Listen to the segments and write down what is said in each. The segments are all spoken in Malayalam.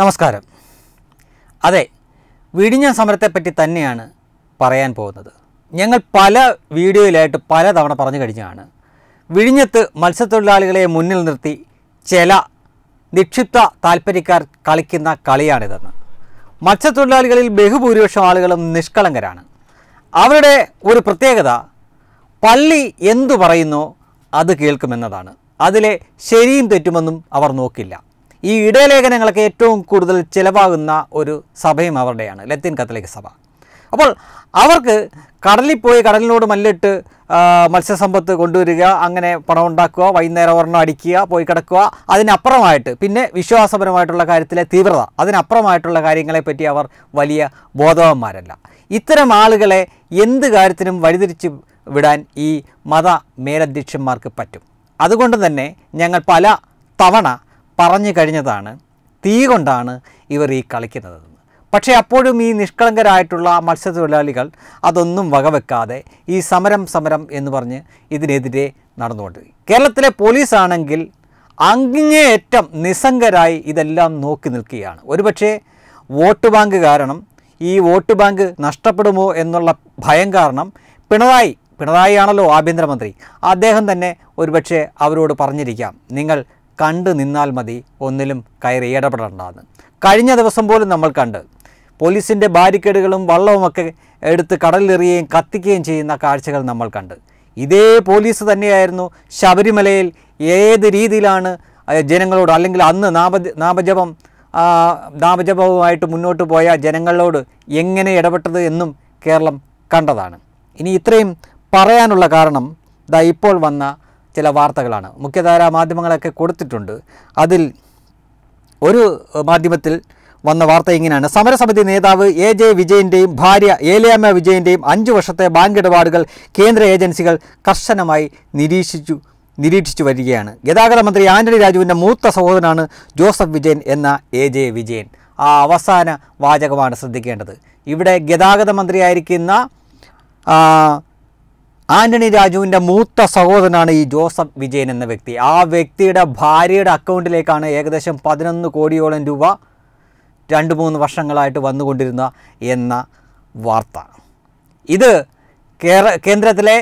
നമസ്കാരം. അതെ വിഴിഞ്ഞ സമരത്തെപ്പറ്റി തന്നെയാണ് പറയാൻ പോകുന്നത്. ഞങ്ങൾ പല വീഡിയോയിലായിട്ട് പല തവണ പറഞ്ഞു കഴിഞ്ഞാണ് വിഴിഞ്ഞത്ത് മത്സ്യത്തൊഴിലാളികളെ മുന്നിൽ നിർത്തി ചില നിക്ഷിപ്ത താല്പര്യക്കാർ കളിക്കുന്ന കളിയാണിതെന്ന്. മത്സ്യത്തൊഴിലാളികളിൽ ബഹുഭൂരിപക്ഷം ആളുകളും നിഷ്കളങ്കരാണ്. അവരുടെ ഒരു പ്രത്യേകത പള്ളി എന്തു പറയുന്നോ അത് കേൾക്കുമെന്നതാണ്. അതിലെ ശരിയും തെറ്റുമെന്നും അവർ നോക്കില്ല. ഈ ഇടയലേഖനങ്ങളൊക്കെ ഏറ്റവും കൂടുതൽ ചിലവാകുന്ന ഒരു സഭയും അവരുടെയാണ് ലത്തീൻ കത്തലിക് സഭ. അപ്പോൾ അവർക്ക് കടലിൽ പോയി കടലിനോട് മല്ലിട്ട് മത്സ്യസമ്പത്ത് കൊണ്ടുവരിക അങ്ങനെ പണം ഉണ്ടാക്കുക വൈകുന്നേരം ഒരെണ്ണം അടിക്കുക പോയി കിടക്കുക അതിനപ്പുറമായിട്ട് പിന്നെ വിശ്വാസപരമായിട്ടുള്ള കാര്യത്തിലെ തീവ്രത അതിനപ്പുറമായിട്ടുള്ള കാര്യങ്ങളെപ്പറ്റി അവർ വലിയ ബോധവന്മാരല്ല. ഇത്തരം ആളുകളെ എന്ത് കാര്യത്തിനും വഴിതിരിച്ച് വിടാൻ ഈ മത മേലധ്യക്ഷന്മാർക്ക് പറ്റും. അതുകൊണ്ട് തന്നെ ഞങ്ങൾ പല തവണ പറഞ്ഞു കഴിഞ്ഞതാണ് തീ കൊണ്ടാണ് ഇവർ ഈ കളിക്കുന്നത്. പക്ഷേ അപ്പോഴും ഈ നിഷ്കളങ്കരായിട്ടുള്ള മത്സ്യത്തൊഴിലാളികൾ അതൊന്നും വകവെക്കാതെ ഈ സമരം സമരം എന്ന് പറഞ്ഞ് ഇതിനെതിരെ നടന്നുകൊണ്ട് കേരളത്തിലെ പോലീസാണെങ്കിൽ അങ്ങേയറ്റം നിസ്സംഗരായി ഇതെല്ലാം നോക്കി നിൽക്കുകയാണ്. ഒരുപക്ഷേ വോട്ട് ബാങ്ക് കാരണം ഈ വോട്ട് ബാങ്ക് നഷ്ടപ്പെടുമോ എന്നുള്ള ഭയം കാരണം പിണറായി പിണറായി ആണല്ലോ ആഭ്യന്തരമന്ത്രി. അദ്ദേഹം തന്നെ ഒരുപക്ഷെ അവരോട് പറഞ്ഞിരിക്കാം നിങ്ങൾ കണ്ടു നിന്നാൽ മതി ഒന്നിലും കയറി ഇടപെടേണ്ടതാണ് കഴിഞ്ഞ ദിവസം പോലും നമ്മൾ കണ്ട്. പോലീസിന്റെ ബാരിക്കേഡുകളും വള്ളവുമൊക്കെ എടുത്ത് കടലിലെറിയുകയും കത്തിക്കുകയും ചെയ്യുന്ന കാഴ്ചകൾ നമ്മൾ കണ്ട്. ഇതേ പോലീസ് തന്നെയായിരുന്നു ശബരിമലയിൽ ഏത് രീതിയിലാണ് ജനങ്ങളോട് അല്ലെങ്കിൽ അന്ന് നാമ നാമജപം നാപജപവുമായിട്ട് മുന്നോട്ട് പോയ ജനങ്ങളോട് എങ്ങനെ ഇടപെട്ടത് എന്നും കേരളം കണ്ടതാണ്. ഇനി ഇത്രയും പറയാനുള്ള കാരണം ദാ ഇപ്പോൾ വന്ന ചില വാർത്തകളാണ്. മുഖ്യധാരാ മാധ്യമങ്ങളൊക്കെ കൊടുത്തിട്ടുണ്ട്. അതിൽ ഒരു മാധ്യമത്തിൽ വന്ന വാർത്ത ഇങ്ങനെയാണ്. സമരസമിതി നേതാവ് എ ജെ വിജയന്റെയും ഭാര്യ ഏലിയാമ്മ വിജയന്റെയും അഞ്ച് വർഷത്തെ ബാങ്ക് ഇടപാടുകൾ കേന്ദ്ര ഏജൻസികൾ കർശനമായി നിരീക്ഷിച്ചു നിരീക്ഷിച്ചു വരികയാണ്. ഗതാഗത മന്ത്രി ആന്റണി രാജുവിന്റെ മൂത്ത സഹോദരനാണ് ജോസഫ് വിജയൻ എന്ന എ ജെ വിജയൻ. ആ അവസാന വാചകമാണ് ശ്രദ്ധിക്കേണ്ടത്. ഇവിടെ ഗതാഗത മന്ത്രിയായിരിക്കുന്ന ആന്റണി രാജുവിന്റെ മൂത്ത സഹോദരനാണ് ഈ ജോസഫ് വിജയൻ എന്ന വ്യക്തി. ആ വ്യക്തിയുടെ ഭാര്യയുടെ അക്കൗണ്ടിലേക്കാണ് ഏകദേശം പതിനൊന്ന് കോടിയോളം രൂപ രണ്ട് മൂന്ന് വർഷങ്ങളായിട്ട് വന്നുകൊണ്ടിരുന്ന എന്ന വാർത്ത. ഇത് കേന്ദ്രത്തിലെ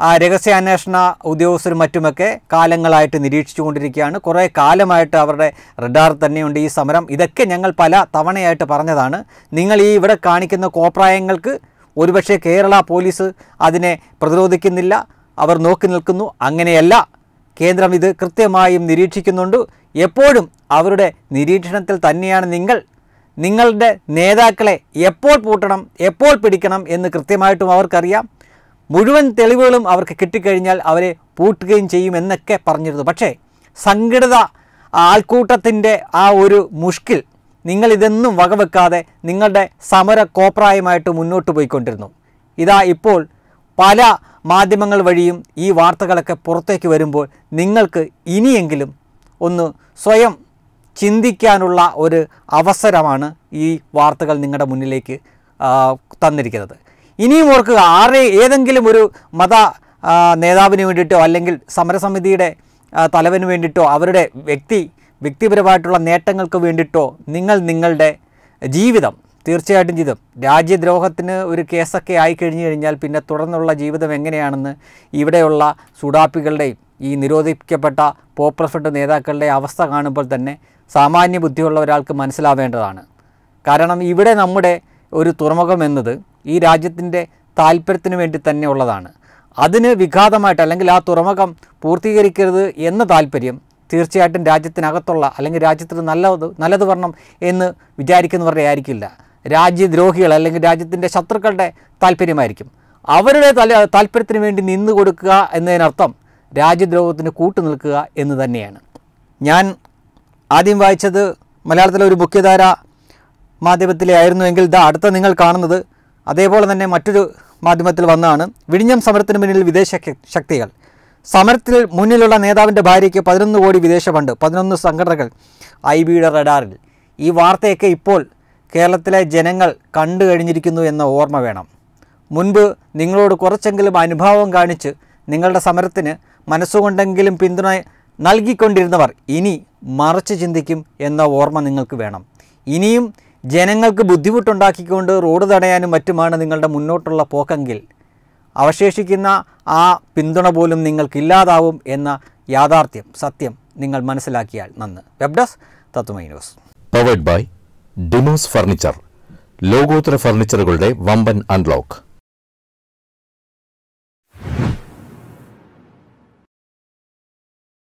ആ രഹസ്യാന്വേഷണ ഉദ്യോഗസ്ഥരും മറ്റുമൊക്കെ കാലങ്ങളായിട്ട് നിരീക്ഷിച്ചു കൊണ്ടിരിക്കുകയാണ് കുറേ കാലമായിട്ട് അവരുടെ റഡാർ തന്നെയുണ്ട് ഈ സമരം. ഇതൊക്കെ ഞങ്ങൾ പല തവണയായിട്ട് പറഞ്ഞതാണ്. നിങ്ങൾ ഈ ഇവിടെ കാണിക്കുന്ന കോപ്രായങ്ങൾക്ക് ഒരുപക്ഷെ കേരള പോലീസ് അതിനെ പ്രതിരോധിക്കുന്നില്ല. അവർ നോക്കി നിൽക്കുന്നു. അങ്ങനെയല്ല. കേന്ദ്രം ഇത് കൃത്യമായും നിരീക്ഷിക്കുന്നുണ്ട്. എപ്പോഴും അവരുടെ നിരീക്ഷണത്തിൽ തന്നെയാണ് നിങ്ങൾ. നിങ്ങളുടെ നേതാക്കളെ എപ്പോൾ പൂട്ടണം എപ്പോൾ പിടിക്കണം എന്ന് കൃത്യമായിട്ടും അവർക്കറിയാം. മുഴുവൻ തെളിവുകളും അവർക്ക് കിട്ടിക്കഴിഞ്ഞാൽ അവരെ പൂട്ടുകയും ചെയ്യും എന്നൊക്കെ പറഞ്ഞിരുന്നു. പക്ഷേ സംഘടിത ആൾക്കൂട്ടത്തിന്റെ ആ ഒരു മുഷ്കിൽ നിങ്ങൾ ഇതൊന്നും വകവെക്കാതെ നിങ്ങളുടെ സമര കോപ്രായമായിട്ട് മുന്നോട്ട് പോയിക്കൊണ്ടിരുന്നു. ഇതാ ഇപ്പോൾ പല മാധ്യമങ്ങൾ വഴിയും ഈ വാർത്തകളൊക്കെ പുറത്തേക്ക് വരുമ്പോൾ നിങ്ങൾക്ക് ഇനിയെങ്കിലും ഒന്ന് സ്വയം ചിന്തിക്കാനുള്ള ഒരു അവസരമാണ് ഈ വാർത്തകൾ നിങ്ങളുടെ മുന്നിലേക്ക് തന്നിരിക്കുന്നത്. ഇനിയും ഓർക്കുക ആരെ ഏതെങ്കിലും ഒരു മത നേതാവിന് വേണ്ടിയിട്ടോ അല്ലെങ്കിൽ സമരസമിതിയുടെ തലവന് വേണ്ടിയിട്ടോ അവരുടെ വ്യക്തി വ്യക്തിപരമായിട്ടുള്ള നേട്ടങ്ങൾക്ക് വേണ്ടിയിട്ടോ നിങ്ങൾ നിങ്ങളുടെ ജീവിതം തീർച്ചയായിട്ടും ജീവിതം രാജ്യദ്രോഹത്തിന് ഒരു കേസൊക്കെ ആയി കഴിഞ്ഞു കഴിഞ്ഞാൽ പിന്നെ തുടർന്നുള്ള ജീവിതം എങ്ങനെയാണെന്ന് ഇവിടെയുള്ള സുഡാപ്പികളുടെയും ഈ നിരോധിക്കപ്പെട്ട പോപ്പുലർ നേതാക്കളുടെ അവസ്ഥ കാണുമ്പോൾ തന്നെ സാമാന്യ ബുദ്ധിയുള്ള ഒരാൾക്ക് മനസ്സിലാവേണ്ടതാണ്. കാരണം ഇവിടെ നമ്മുടെ ഒരു തുറമുഖം എന്നത് ഈ രാജ്യത്തിന്റെ താല്പര്യത്തിന് വേണ്ടി തന്നെ ഉള്ളതാണ്. അതിന് വിഘാതമായിട്ട് അല്ലെങ്കിൽ ആ തുറമുഖം പൂർത്തീകരിക്കരുത് എന്ന താല്പര്യം തീർച്ചയായിട്ടും രാജ്യത്തിനകത്തുള്ള അല്ലെങ്കിൽ രാജ്യത്തിന് നല്ലത് നല്ലത് വരണം എന്ന് വിചാരിക്കുന്നവരുടെ ആയിരിക്കില്ല. രാജ്യദ്രോഹികൾ അല്ലെങ്കിൽ രാജ്യത്തിന്റെ ശത്രുക്കളുടെ താല്പര്യമായിരിക്കും. അവരുടെ തല താല്പര്യത്തിന് വേണ്ടി നിന്നു കൊടുക്കുക എന്നതിനർത്ഥം രാജ്യദ്രോഹത്തിന് കൂട്ടു നിൽക്കുക എന്ന് തന്നെയാണ്. ഞാൻ ആദ്യം വായിച്ചത് മലയാളത്തിലെ ഒരു മുഖ്യധാര മാധ്യമത്തിലെ ആയിരുന്നുവെങ്കിൽ ഇതാ അടുത്ത നിങ്ങൾ കാണുന്നത് അതേപോലെ തന്നെ മറ്റൊരു മാധ്യമത്തിൽ വന്നതാണ്. വിഴിഞ്ഞം സമരത്തിന് മുന്നിൽ വിദേശ ശക്തികൾ. സമരത്തിൽ മുന്നിലുള്ള നേതാവിന്റെ ഭാര്യയ്ക്ക് പതിനൊന്ന് കോടി വിദേശ ഫണ്ട് പതിനൊന്ന് സംഘടനകൾ ഐ ബിയുടെ റഡാറിൽ. ഈ വാർത്തയൊക്കെ ഇപ്പോൾ കേരളത്തിലെ ജനങ്ങൾ കണ്ടു കഴിഞ്ഞിരിക്കുന്നു എന്ന ഓർമ്മ വേണം. മുൻപ് നിങ്ങളോട് കുറച്ചെങ്കിലും അനുഭാവം കാണിച്ച് നിങ്ങളുടെ സമരത്തിന് മനസ്സുകൊണ്ടെങ്കിലും പിന്തുണ നൽകിക്കൊണ്ടിരുന്നവർ ഇനി മറച്ച് ചിന്തിക്കും എന്ന ഓർമ്മ നിങ്ങൾക്ക് വേണം. ഇനിയും ജനങ്ങൾക്ക് ബുദ്ധിമുട്ടുണ്ടാക്കിക്കൊണ്ട് റോഡ് തടയാനും മറ്റുമാണ് നിങ്ങളുടെ മുന്നോട്ടുള്ള പോക്കെങ്കിൽ അവശേഷിക്കുന്ന ആ പിന്തുണ പോലും നിങ്ങൾക്കില്ലാതാവും എന്ന യാഥാർത്ഥ്യം സത്യം നിങ്ങൾ മനസ്സിലാക്കിയാൽ നന്ന്. Web desk Tatwamayi news. Powered by Demos furniture ലോകോത്തര ഫർണിച്ചറുകളുടെ വമ്പൻ അൺലോക്ക്